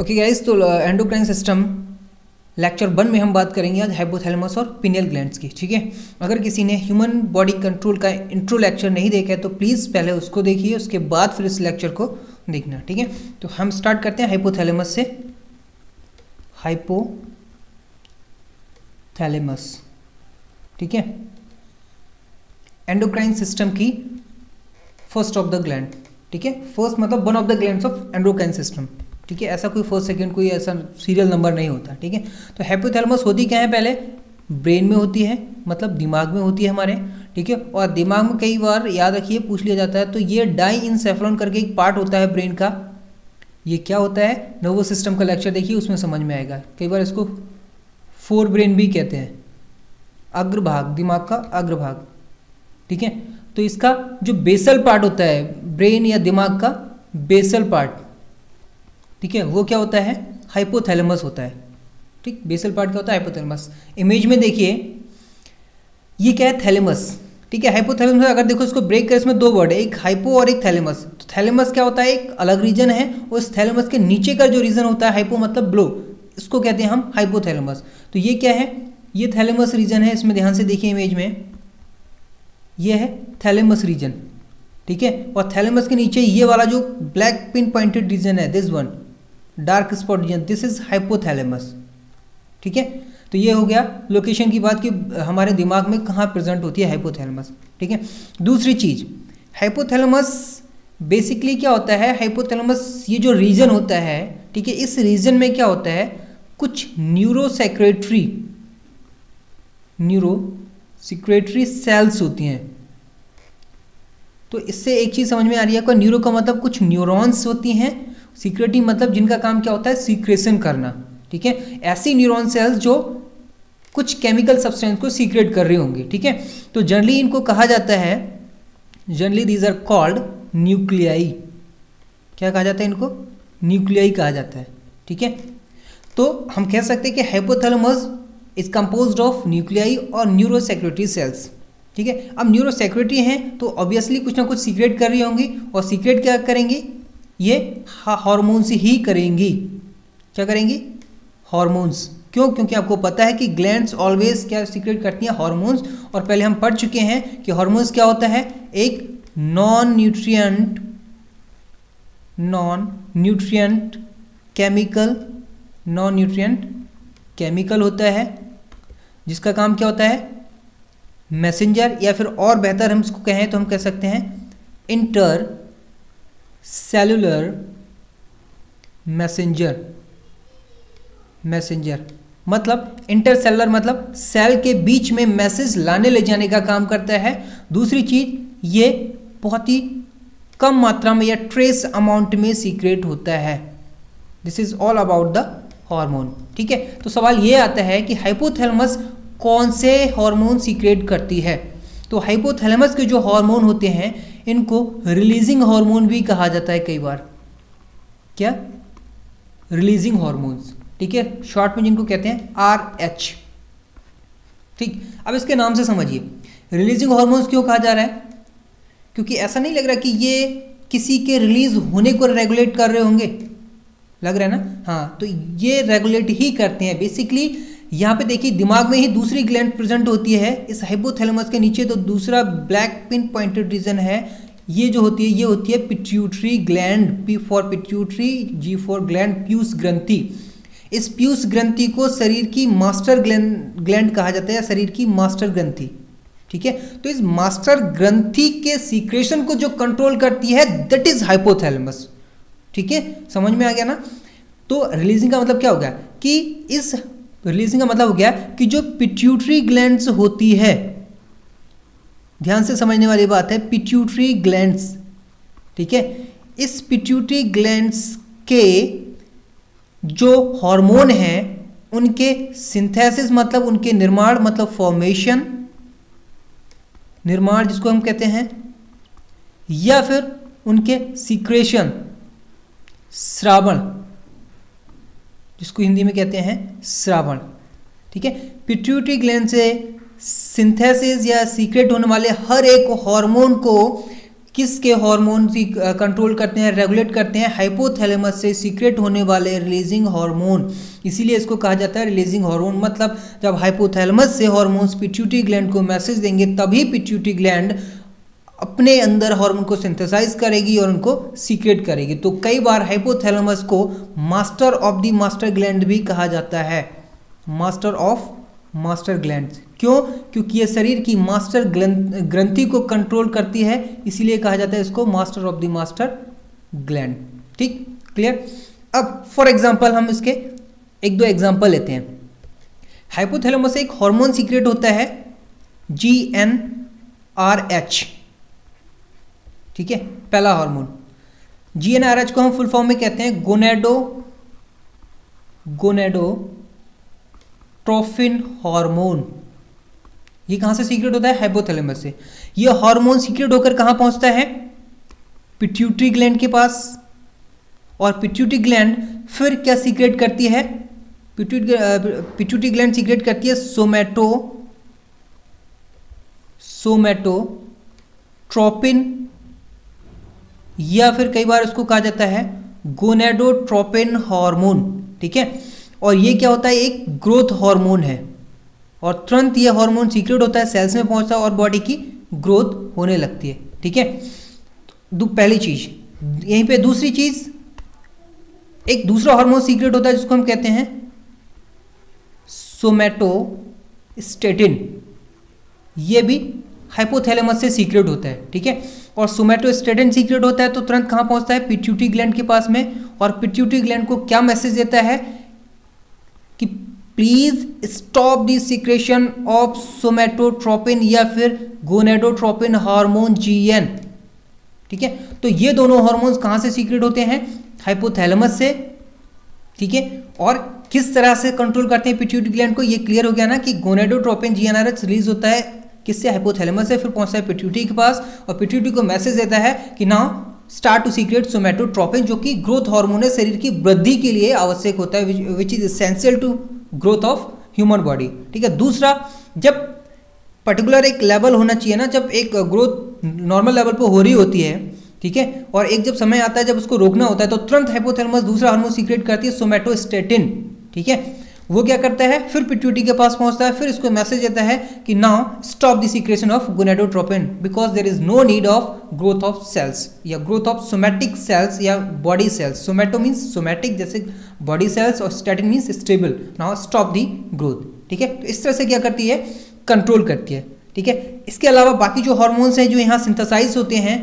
Okay guys तो endocrine system lecture one में हम बात करेंगे आज हाइपोथैलेमस और पिनियल ग्लैंड्स की, ठीक है? अगर किसी ने ह्यूमन बॉडी कंट्रोल का इंट्रो लेक्चर नहीं देखा है तो प्लीज़ पहले उसको देखिए, उसके बाद फिर इस लेक्चर को देखना, ठीक है? तो हम स्टार्ट करते हैं हाइपोथैलेमस से। हाइपोथैलेमस ठीक है? एंडोक्राइन सिस्टम की फ़र्स्ट ऑफ़ द ग्लैंड ठीक है? फ़र्स्ट मतलब one of the glands of endocrine system ठीक है, ऐसा कोई फ़र्स्ट सेकंड कोई ऐसा सीरियल नंबर नहीं होता, ठीक है? तो हैपोथैलेमस होती क्या है पहले? ब्रेन में होती है मतलब दिमाग में होती है हमारे, ठीक है? और दिमाग में कई बार याद रखिए, पूछ लिया जाता है तो ये डाई इंसेफ्लॉन करके एक पार्ट होता है ब्रेन का। ये क्या होता है? नर्वस सिस्टम का लेक्चर देखिए, उसमें समझ में आएगा। कई बार इसको फोर ब्रेन भी कहते हैं। अग्रभाग, दिमाग का अग्रभाग, ठीक है? तो इसका जो बेसल पार्ट होता है ब्रेन या दिमाग का बेसल पार्ट ठीक है, वो क्या होता है? हाइपोथैलेमस होता है। ठीक बेसल पार्ट क्या होता है? हाइपोथैलेमस इमेज में देखिए, ये क्या है? थैलेमस ठीक है हाइपोथैलेमस अगर देखो इसको ब्रेक कर, इसमें दो वर्ड है, एक हाइपो और एक थैलेमस तो थैलेमस क्या होता है? एक अलग रीजन है, और इस थैलेमस के नीचे का जो रीजन होता है हाइपो मतलब ब्लो इसको कहते हैं हम हाइपोथैलेमस तो ये क्या है? ये थैलेमस रीजन है, इसमें ध्यान से देखिए इमेज में। ये है थैलेमस रीजन ठीक है, और थैलेमस के नीचे ये वाला जो ब्लैक पिन पॉइंटेड रीजन है this one dark spot region this is hypothalamus. ठीक है? तो ये हो गया लोकेशन की बात कि हमारे दिमाग में कहाँ प्रेजेंट होती है हाइपोथैलेमस। ठीक है? दूसरी चीज़, हाइपोथैलेमस बेसिकली क्या होता है? हाइपोथैलेमस ये जो रीजन होता है, ठीक है, इस रीजन में क्या होता है? कुछ neurosecretory neurosecretory cells होती हैं। तो इससे एक चीज़ समझ में आ रही है, कि न्यूरो का मतलब कुछ न्यूरॉन्स होती हैं सीक्रेटी मतलब जिनका काम क्या होता है? सीक्रेशन करना, ठीक है? ऐसी न्यूरॉन सेल्स जो कुछ केमिकल सब्सटेंस को सीक्रेट कर रहे होंगे, ठीक है? तो जनरली इनको कहा जाता है generally these are called nuclei क्या कहा जाता है इनको? न्यूक्लियाई कहा जाता है, ठीक है? तो हम कह सकते हैं कि hypothalamus is compose of nuclei और न्यूरोसेक्रेटरी सेल्स ठीक है? अब न्यूरोसेक्रेटरी हैं तो ऑब्वियसली कुछ ना कुछ सीक्रेट कर रही होंगी, और सीक्रेट क्या करेंगी? ये हार्मोन्स ही करेंगी। क्या करेंगी? हार्मोन्स क्यों? क्योंकि आपको पता है कि ग्लैंड्स ऑलवेज क्या सीक्रेट करती हैं? हार्मोन्स और पहले हम पढ़ चुके हैं कि हार्मोन्स क्या होता है? एक non nutrient non nutrient chemical non nutrient chemical होता है। जिसका काम क्या होता है? मैसेंजर या फिर और बेहतर हम इसको कहें तो हम कह सकते हैं इंटर सेलुलर मैसेंजर मैसेंजर मतलब इंटरसेलुलर मतलब सेल के बीच में मैसेज लाने ले जाने का काम करता है। दूसरी चीज़, ये बहुत ही कम मात्रा में या ट्रेस अमाउंट में सीक्रेट होता है। This is all about the hormone ठीक है? तो सवाल ये आता है कि हाइपोथैलेमस कौन से हार्मोन सीक्रेट करती है? तो हाइपोथैलेमस के जो हार्मोन होते हैं इनको रिलीजिंग हार्मोन भी कहा जाता है कई बार। क्या? रिलीजिंग हार्मोन्स ठीक है? शॉर्ट में जिनको कहते हैं आर एच ठीक, अब इसके नाम से समझिए। रिलीजिंग हार्मोन्स क्यों कहा जा रहा है? क्योंकि ऐसा नहीं लग रहा कि ये किसी के रिलीज़ होने को रेगुलेट कर रहे होंगे। लग रहा है ना? हाँ तो ये रेगुलेट ही करते हैं। बेसिकली यहाँ पे देखिए, दिमाग में ही दूसरी ग्लैंड प्रेजेंट होती है। इस हाइपोथैलेमस के नीचे तो दूसरा ब्लैक पिन पॉइंटेड रीजन है। ये जो होती है, ये होती है pituitary gland P for pituitary G for gland प्यूस ग्रंथि। इस प्यूस ग्रंथि को शरीर की मास्टर ग्लैंड ग्लैंड कहा जाता है शरीर की मास्टर ग्रंथि। ठीक है? तो इस मास्टर ग्रंथि के सीक्रेशन को जो कंट्रोल करती है दैट इज़ हाइपोथैलेमस ठीक है? समझ में आ गया ना? तो रिलीजिंग का मतलब क्या हो गया? कि इस रिलीजिंग का मतलब हो गया कि जो पिट्यूटरी ग्लैंड्स होती है, ध्यान से समझने वाली बात है पिट्यूटरी ग्लैंड्स ठीक है? इस पिट्यूटरी ग्लैंड्स के जो हार्मोन हैं, उनके सिंथेसिस मतलब उनके निर्माण मतलब फॉर्मेशन निर्माण जिसको हम कहते हैं, या फिर उनके सीक्रेशन श्रावण। जिसको हिंदी में कहते हैं श्रावण, ठीक है? पिट्यूटरी ग्लैंड से सिंथेसिस या सीक्रेट होने वाले हर एक हार्मोन को किसके हार्मोन कंट्रोल करते हैं रेगुलेट करते हैं? हाइपोथैलेमस से सीक्रेट होने वाले रिलीजिंग हार्मोन इसीलिए इसको कहा जाता है रिलीजिंग हार्मोन मतलब जब हाइपोथैलेमस से हार्मोन्स पिट्यूटरी ग्लैंड को मैसेज देंगे, तभी पिट्यूटरी ग्लैंड अपने अंदर हार्मोन को सिंथेसाइज करेगी और उनको सीक्रेट करेगी। तो कई बार हाइपोथैलेमस को master of the master gland भी कहा जाता है। मास्टर ऑफ़ मास्टर ग्लैंड क्यों? क्योंकि ये शरीर की मास्टर ग्रंथि को कंट्रोल करती है, इसीलिए कहा जाता है इसको master of the master gland ठीक? क्लियर अब फॉर एग्ज़ाम्पल हम इसके एक दो एग्ज़ाम्पल लेते हैं। हाइपोथैलेमस एक हार्मोन सीक्रेट होता है जी एन आर एच ठीक है? पहला hormone G N R H को हम फुल फॉर्म में कहते हैं गोनेडो गोनेडो ट्रोफिन हार्मोन ये कहाँ से सीक्रेट होता है? हाइपोथैलेमस से. ये हार्मोन सीक्रेट होकर कहाँ पहुँचता है? पिट्यूटरी ग्लैंड के पास. और पिट्यूटरी ग्लैंड फिर क्या सीक्रेट करती है? पिट्यूटरी ग्लैंड सीक्रेट करती है सोमेटो सोमेटो ट्रोपिन या फिर कई बार उसको कहा जाता है गोनेडोट्रोपिन हार्मोन ठीक है? और ये क्या होता है? एक ग्रोथ हार्मोन है। और तुरंत ये हार्मोन सीक्रेट होता है सेल्स में पहुँचता है और बॉडी की ग्रोथ होने लगती है, ठीक है? पहली चीज़। यहीं पे दूसरी चीज़, एक दूसरा हार्मोन सीक्रेट होता है जिसको हम कहते हैं सोमेटोस्टेटिन ये भी हाइपोथैलेमस से सीक्रेट होता है, ठीक है? और सोमेटोस्टेटिन सीक्रेट होता है तो तुरंत कहाँ पहुँचता है? पिट्यूटी ग्लैंड के पास में। और पिट्यूटी ग्लैंड को क्या मैसेज देता है? कि please stop the secretion of somatotropin या फिर गोनेडोट्रोपिन हार्मोन जीएन ठीक है? तो ये दोनों हार्मोन्स कहाँ से सीक्रेट होते हैं? हाइपोथैलेमस से, ठीक है? और किस तरह से कंट्रोल करते हैं पिट्यूटरी ग्लैंड को? ये क्लियर हो गया ना कि गोनेडोट्रोपिन जीएनआरएच रिलीज़ होता है किससे हाइपोथैलेमस से फिर पहुँचता है पिट्यूटरी के पास और पिट्यूटरी को मैसेज देता है कि now start to secrete somatotropin जो कि ग्रोथ हार्मोन है, शरीर की वृद्धि के लिए आवश्यक होता है which is essential to growth of human body ठीक है? दूसरा, जब पर्टिकुलर एक लेवल होना चाहिए ना, जब एक ग्रोथ नॉर्मल लेवल पर हो रही होती है, ठीक है? और एक जब समय आता है, जब उसको रोकना होता है तो तुरंत हाइपोथैलेमस दूसरा हार्मोन सीक्रेट करती है सोमेटोस्टेटिन ठीक है? वो क्या करता है? फिर पिट्यूटी के पास पहुँचता है, फिर इसको मैसेज देता है कि now stop the secretion of gonadotropin because there is no need of growth of cells या ग्रोथ ऑफ़ सोमेटिक सेल्स या body cells somato means somatic जैसे बॉडी सेल्स और statin means stable now stop the growth ठीक है? तो इस तरह से क्या करती है? कंट्रोल करती है. ठीक है? इसके अलावा बाकी जो हॉर्मोन्स हैं जो यहाँ सिंथेसाइज होते हैं,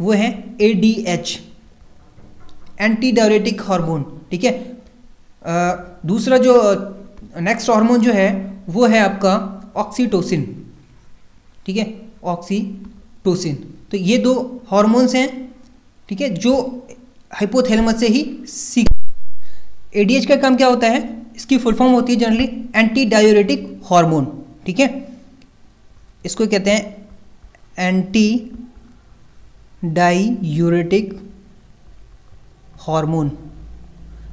वो हैं A D H anti diuretic hormone ठीक है? दूसरा जो नेक्स्ट हार्मोन जो है, वो है आपका ऑक्सीटोसिन ठीक है? ऑक्सीटोसिन तो ये दो हार्मोन्स हैं, ठीक है, जो हाइपोथैलेमस से ही सीख एडीएच का काम क्या होता है? इसकी फुल फॉर्म होती है जनरली एंटी डायोरेटिक हार्मोन ठीक है? इसको कहते हैं एंटी डायूरेटिक हार्मोन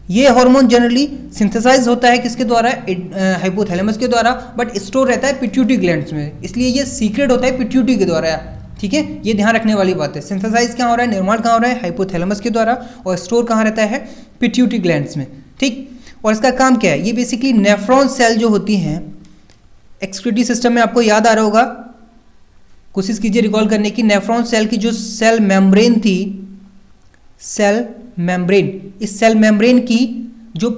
ये हार्मोन जनरली सिंथेसाइज होता है किसके द्वारा? हाइपोथैलेमस के द्वारा बट स्टोर रहता है पिट्यूटी ग्लैंड्स में। इसलिए ये सीक्रेट होता है पिट्यूटी के द्वारा। ठीक है? ये ध्यान रखने वाली बात है। सिंथेसाइज कहाँ हो रहा है? निर्माण कहाँ हो रहा है? हाइपोथैलेमस के द्वारा। और स्टोर कहाँ रहता है? पिट्यूटी ग्लैंड्स में। ठीक? और इसका काम क्या है? ये बेसिकली नेफ्रॉन सेल जो होती हैं एक्सक्यूटी सिस्टम में आपको याद आ रहा होगा। कोशिश कीजिए रिकॉल करने की। नेफ्रॉन सेल की जो सेल मेम्ब्रेन थी सेल मेम्ब्रेन। इस सेल मेम्ब्रेन की जो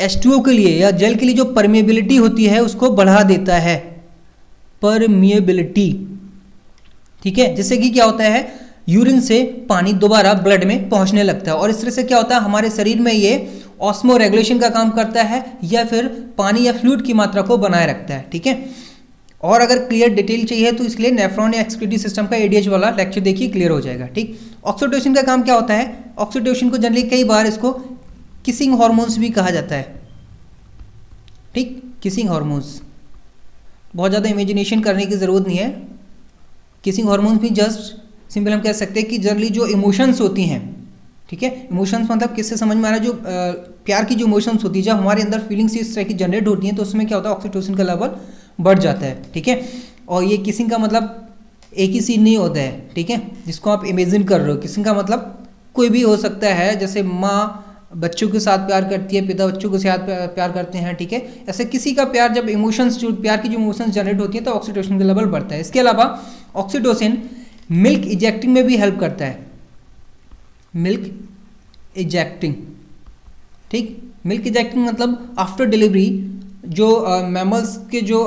एस के लिए या जेल के लिए जो परमेबिलिटी होती है, उसको बढ़ा देता है। परमिएबिलिटी ठीक है? जिससे कि क्या होता है यूरिन से पानी दोबारा ब्लड में पहुँचने लगता है। और इस तरह से क्या होता है, हमारे शरीर में ये ऑस्मो रेगुलेशन का काम करता है या फिर पानी या फ्लूड की मात्रा को बनाए रखता है। ठीक है? और अगर क्लियर डिटेल चाहिए तो इसलिए नेफ्रॉन या एक्सक्रीटी सिस्टम का एडीएच वाला लेक्चर देखिए क्लियर हो जाएगा ठीक? ऑक्सीटोसिन का काम क्या होता है? ऑक्सीटोसिन को जनरली कई बार इसको किसिंग हॉर्मोन्स भी कहा जाता है ठीक? किसिंग हॉर्मोन्स बहुत ज़्यादा इमेजिनेशन करने की ज़रूरत नहीं है। किसिंग हॉर्मोन्स भी जस्ट सिंपल हम कह सकते हैं कि जनरली जो इमोशंस होती हैं ठीक है? इमोशंस मतलब किससे समझ में आ रहा है? जो आ, प्यार की जो इमोशंस होती है जब हमारे अंदर फीलिंग्स इस तरह की जनरेट होती हैं तो उसमें क्या होता है? ऑक्सीटोसिन का लेवल बढ़ जाता है, ठीक है? और ये किसिंग का मतलब एक ही सीन नहीं होता है, ठीक है? जिसको आप इमेजिन कर रहे हो, किसी का मतलब कोई भी हो सकता है, जैसे माँ बच्चों के साथ प्यार करती है, पिता बच्चों के साथ प्यार करते हैं, ठीक है? ऐसे किसी का प्यार जब इमोशंस जो, प्यार की जो इमोशंस जनरेट होती है तो ऑक्सीटोसिन का लेवल बढ़ता है। इसके अलावा ऑक्सीटोसिन मिल्क इजेक्टिंग में भी हेल्प करता है। मिल्क इजेक्टिंग ठीक? मिल्क इजेक्टिंग मतलब आफ्टर डिलीवरी जो मैमल्स के जो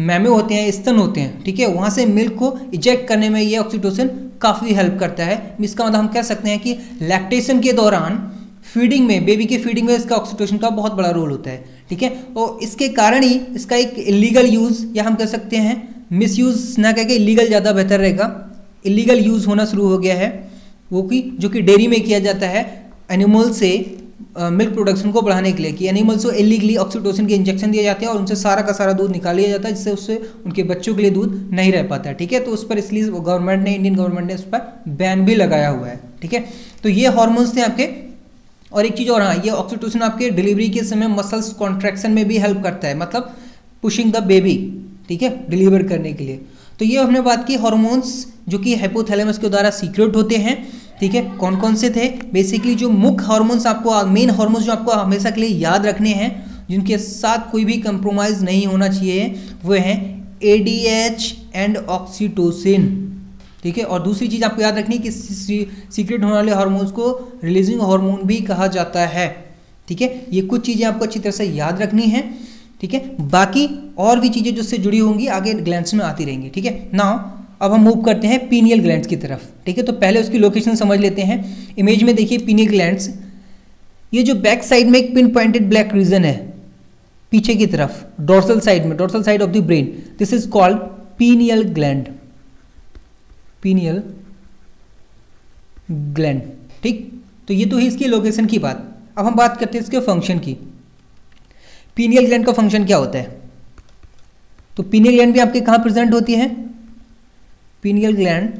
मैमे होते हैं, स्तन होते हैं, ठीक है, वहाँ से मिल्क को इजेक्ट करने में ये ऑक्सीटोसिन काफ़ी हेल्प करता है। इसका मतलब हम कह सकते हैं कि लैक्टेशन के दौरान फीडिंग में बेबी के फीडिंग में इसका ऑक्सीटोसिन का बहुत बड़ा रोल होता है, ठीक है? और इसके कारण ही इसका एक इलीगल यूज़ या हम कह सकते हैं मिस यूज़ ना कह के इलीगल ज़्यादा बेहतर रहेगा। इलीगल यूज़ होना शुरू हो गया है, वो कि, जो कि डेयरी में किया जाता है एनिमल से मिल्क प्रोडक्शन को बढ़ाने के लिए कि एनिमल्स को इलीगली ऑक्सीटोसिन के इंजेक्शन दिए जाते हैं और उनसे सारा का सारा दूध निकाल लिया जाता है, जिससे उससे उनके बच्चों के लिए दूध नहीं रह पाता है, ठीक है? तो उस पर इसलिए गवर्नमेंट ने इंडियन गवर्नमेंट ने उस पर बैन भी लगाया हुआ है, ठीक है? तो ये हॉर्मोन्स थे आपके। और एक चीज़ और हाँ ये ऑक्सीटोसिन आपके डिलीवरी के समय मसल्स कॉन्ट्रैक्शन में भी हेल्प करता है मतलब पुशिंग द बेबी ठीक है? डिलीवर करने के लिए। तो ये हमने बात की हॉर्मोन्स जो कि हाइपोथैलेमस के द्वारा सीक्रेट होते हैं ठीक है? कौन कौन से थे? बेसिकली जो मुख्य हॉर्मोन्स आपको मेन हॉर्मोन्स जो आपको हमेशा के लिए याद रखने हैं, जिनके साथ कोई भी कंप्रोमाइज़ नहीं होना चाहिए, वो हैं A D H and oxytocin ठीक है? और दूसरी चीज़ आपको याद रखनी है कि सीक्रेट होने वाले हार्मोन्स को रिलीजिंग हार्मोन भी कहा जाता है। ठीक है? ये कुछ चीज़ें आपको अच्छी तरह से याद रखनी है। ठीक है? बाकी और भी चीज़ें जो जुड़ी होंगी, आगे ग्लैंड्स में आती रहेंगी। ठीक है? ना अब हम मूव करते हैं पीनियल ग्लैंड की तरफ़। ठीक है तो पहले उसकी लोकेशन समझ लेते हैं। इमेज में देखिए पीनियल ग्लैंड्स ये जो बैक साइड में एक पिन पॉइंटेड ब्लैक रीजन है, पीछे की तरफ़ डोर्सल साइड में dorsal side of the brain this is called pineal gland pineal gland ठीक तो ये तो है इसकी लोकेशन की बात। अब हम बात करते हैं इसके फ़ंक्शन की। पीनियल ग्लैंड का फ़ंक्शन क्या होता है? तो पीनियल ग्लैंड भी आपके कहाँ प्रेजेंट होती है? पीनियल ग्लैंड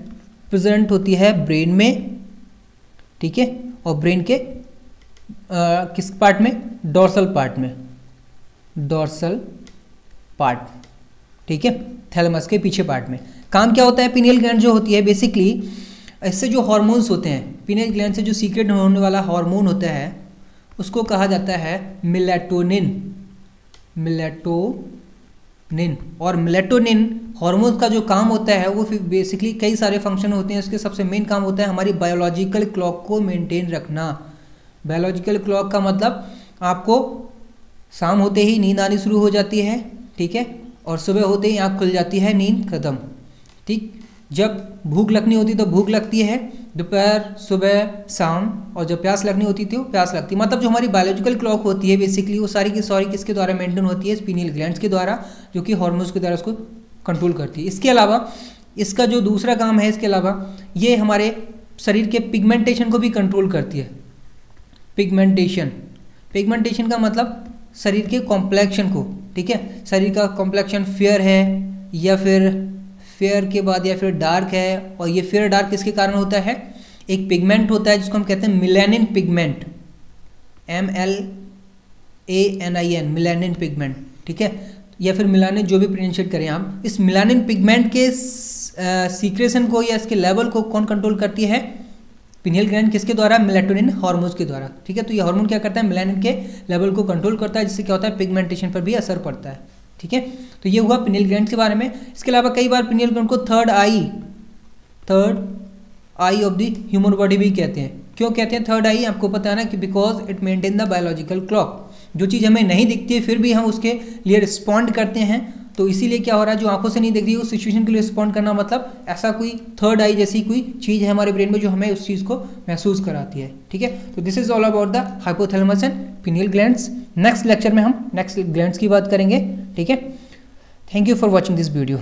प्रेजेंट होती है ब्रेन में ठीक है? और ब्रेन के आ, किस पार्ट में? डॉर्सल पार्ट में। डॉर्सल पार्ट ठीक है? थैलमस के पीछे पार्ट में। काम क्या होता है? पीनियल ग्लैंड जो होती है बेसिकली इससे जो हार्मोन्स होते हैं पीनियल ग्लैंड से जो सीक्रेट होने वाला हार्मोन होता है उसको कहा जाता है मिलेटोनिन मिलेटोनिन और मिलेटोनिन हार्मोन्स का जो काम होता है, वो बेसिकली कई सारे फ़ंक्शन होते हैं, उसके सबसे मेन काम होता है हमारी बायोलॉजिकल क्लॉक को मेंटेन रखना। बायोलॉजिकल क्लॉक का मतलब आपको शाम होते ही नींद आनी शुरू हो जाती है, ठीक है? और सुबह होते ही आँख खुल जाती है, नींद खत्म, ठीक? जब भूख लगनी होती तो भूख लगती है, दोपहर, सुबह, शाम और जब प्यास लगनी होती थी वो प्यास लगती। है मतलब जो हमारी बायोलॉजिकल क्लॉक होती है बेसिकली वो सारी की सॉरी किसके द्वारा मेंटेन होती है? स्पिनियल ग्लैंड्स के द्वारा, जो कि हॉर्मोन्स के द्वारा उसको कंट्रोल करती है। इसके अलावा, इसका जो दूसरा काम है, इसके अलावा ये हमारे शरीर के पिगमेंटेशन को भी कंट्रोल करती है। पिगमेंटेशन पिगमेंटेशन का मतलब शरीर के कॉम्प्लेक्शन को, ठीक है? शरीर का कॉम्प्लेक्शन फेयर है या फिर फेयर के बाद या फिर डार्क है, और ये फेयर डार्क किसके कारण होता है? एक पिगमेंट होता है जिसको हम कहते हैं melanin pigment. M L A N I N melanin pigment, ठीक है? या फिर मिलानिन जो भी प्रोनाउंशिएट करें आप, इस मिलानिन पिगमेंट के सीक्रेशन को या इसके लेवल को कौन कंट्रोल करती है? पिनियल ग्लैंड किसके द्वारा? मिलेटोनिन हार्मोन्स के द्वारा, ठीक है? तो ये हार्मोन क्या करता है? मिलानिन के लेवल को कंट्रोल करता है, जिससे क्या होता है? पिगमेंटेशन पर भी असर पड़ता है। ठीक है? तो ये हुआ पिनियल ग्लैंड के बारे में। इसके अलावा कई बार पिनियल ग्लैंड को third eye third eye of the human body भी कहते हैं। क्यों कहते हैं थर्ड आई आपको पता है ना कि because it maintain the biological clock जो चीज़ हमें नहीं दिखती है, फिर भी हम उसके लिए रिस्पॉन्ड करते हैं। तो इसीलिए क्या हो रहा है, जो आँखों से नहीं दिख रही है उस सिचुएशन के लिए रिस्पॉन्ड करना मतलब ऐसा कोई थर्ड आई जैसी कोई चीज़ है हमारे ब्रेन में जो हमें उस चीज़ को महसूस कराती है। ठीक है? तो this is all about the hypothalamus and pineal glands next lecture में हम नेक्स्ट ग्लैंड्स की बात करेंगे। ठीक है? Thank you for watching this video